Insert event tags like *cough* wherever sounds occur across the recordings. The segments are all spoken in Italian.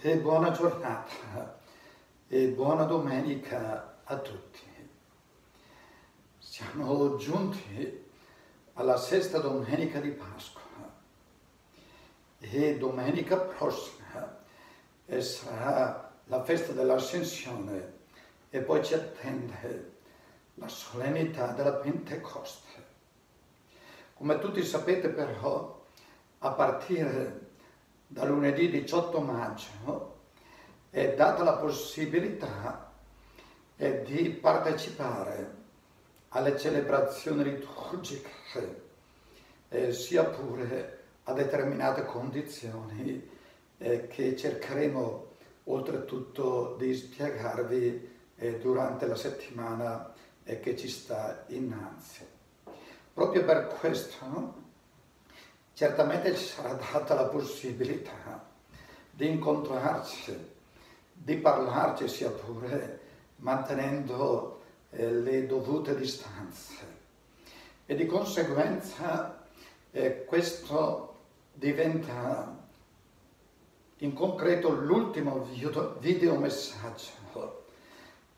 e buona giornata e buona domenica a tutti. Siamo giunti alla sesta domenica di Pasqua e domenica prossima sarà la festa dell'Ascensione e poi ci attende la solennità della Pentecoste. Come tutti sapete però, a partire da lunedì 18 maggio è data la possibilità eh, di partecipare alle celebrazioni liturgiche, eh, sia pure a determinate condizioni eh, che cercheremo oltretutto di spiegarvi durante la settimana che ci sta innanzi. Proprio per questo? Certamente ci sarà data la possibilità di incontrarci, di parlarci sia pure mantenendo eh, le dovute distanze. E di conseguenza eh, questo diventa in concreto l'ultimo video, video messaggio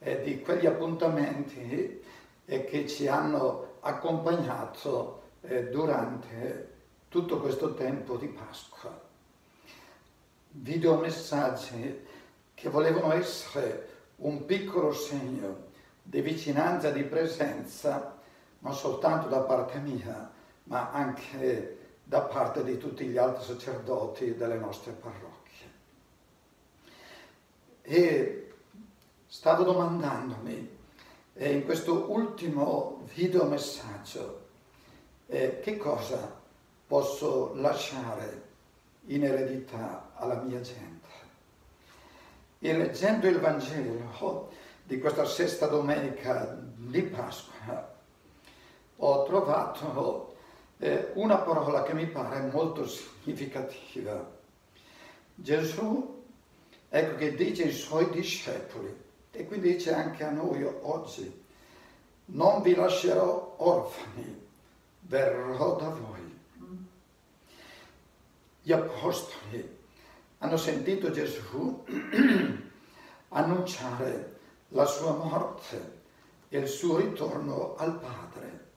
eh, di quegli appuntamenti eh, che ci hanno accompagnato eh, durante tutto questo tempo di Pasqua. Videomessaggi che volevano essere un piccolo segno di vicinanza, di presenza, non soltanto da parte mia, ma anche da parte di tutti gli altri sacerdoti delle nostre parrocchie. E stavo domandandomi, eh, in questo ultimo videomessaggio, eh, che cosa posso lasciare in eredità alla mia gente. E leggendo il Vangelo di questa sesta domenica di Pasqua ho trovato eh, una parola che mi pare molto significativa. Gesù, ecco che dice ai suoi discepoli, e quindi dice anche a noi oggi, non vi lascerò orfani, verrò da voi gli apostoli hanno sentito Gesù *clears throat* annunciare la sua morte e il suo ritorno al Padre.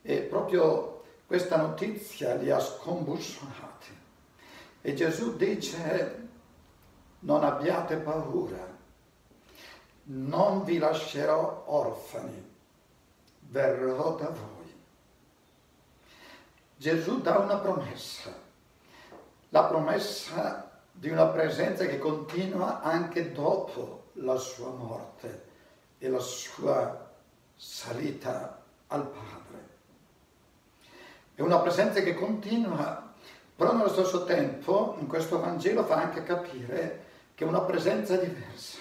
E proprio questa notizia li ha scombussolati. E Gesù dice, non abbiate paura, non vi lascerò orfani, verrò da voi. Gesù dà una promessa la promessa di una presenza che continua anche dopo la sua morte e la sua salita al Padre. È una presenza che continua, però nello stesso tempo in questo Vangelo fa anche capire che è una presenza diversa.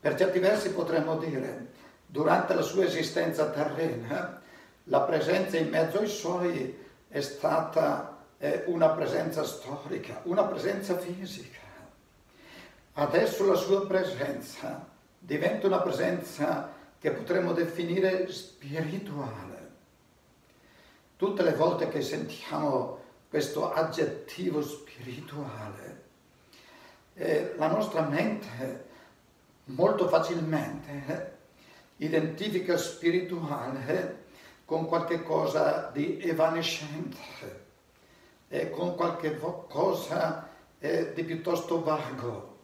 Per certi versi potremmo dire, durante la sua esistenza terrena, la presenza in mezzo ai suoi è stata una presenza storica, una presenza fisica. Adesso la sua presenza diventa una presenza che potremmo definire spirituale. Tutte le volte che sentiamo questo aggettivo spirituale, eh, la nostra mente molto facilmente identifica spirituale con qualche cosa di evanescente eh, con qualche cosa eh, di piuttosto vago.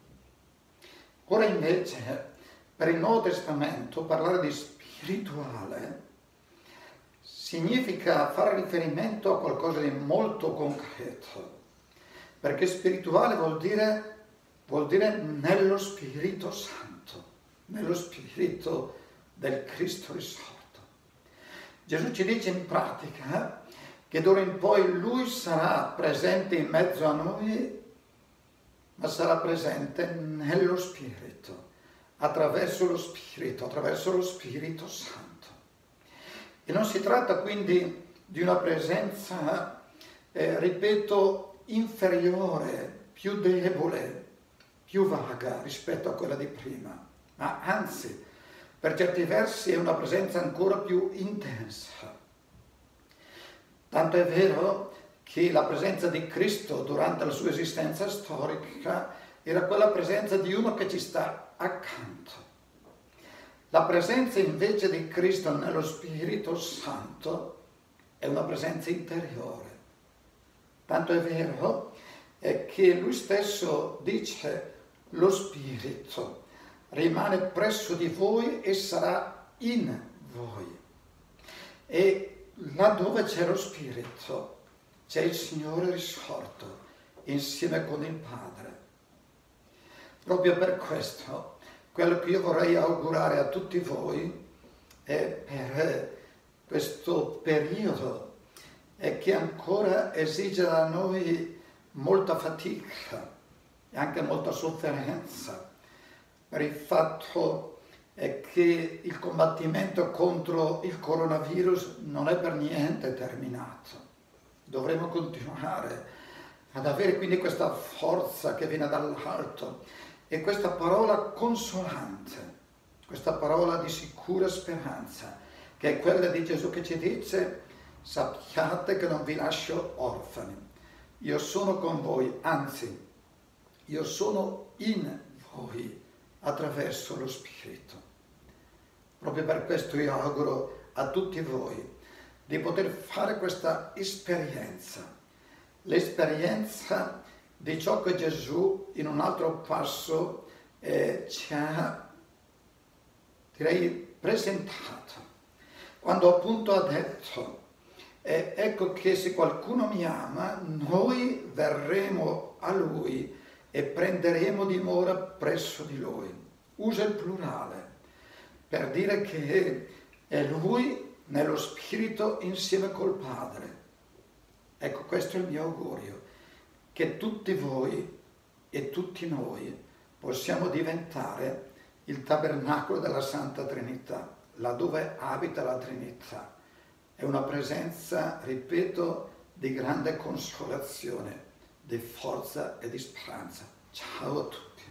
Ora invece, per il Nuovo Testamento, parlare di spirituale significa fare riferimento a qualcosa di molto concreto, perché spirituale vuol dire, vuol dire nello Spirito Santo, nello Spirito del Cristo risorto. Gesù ci dice in pratica che d'ora in poi Lui sarà presente in mezzo a noi, ma sarà presente nello Spirito, attraverso lo Spirito, attraverso lo Spirito Santo. E non si tratta quindi di una presenza, eh, ripeto, inferiore, più debole, più vaga rispetto a quella di prima, ma anzi, per certi versi è una presenza ancora più intensa Tanto è vero che la presenza di Cristo durante la sua esistenza storica era quella presenza di uno che ci sta accanto. La presenza invece di Cristo nello Spirito Santo è una presenza interiore. Tanto è vero che lui stesso dice lo Spirito rimane presso di voi e sarà in voi. E laddove c'è lo Spirito c'è il Signore risorto insieme con il Padre. Proprio per questo, quello che io vorrei augurare a tutti voi è per questo periodo è che ancora esige da noi molta fatica e anche molta sofferenza per il fatto che il combattimento contro il coronavirus non è per niente terminato. Dovremo continuare ad avere quindi questa forza che viene dall'alto. E questa parola consolante, questa parola di sicura speranza, che è quella di Gesù che ci dice sappiate che non vi lascio orfani, io sono con voi, anzi io sono in voi attraverso lo Spirito. Proprio per questo io auguro a tutti voi di poter fare questa esperienza, l'esperienza di ciò che Gesù in un altro passo eh, ci ha, direi, presentato, quando appunto ha detto, eh, ecco che se qualcuno mi ama, noi verremo a lui e prenderemo dimora presso di lui. Usa il plurale per dire che è lui nello Spirito insieme col Padre. Ecco, questo è il mio augurio, che tutti voi e tutti noi possiamo diventare il tabernacolo della Santa Trinità, laddove abita la Trinità. È una presenza, ripeto, di grande consolazione, di forza e di speranza. Ciao a tutti.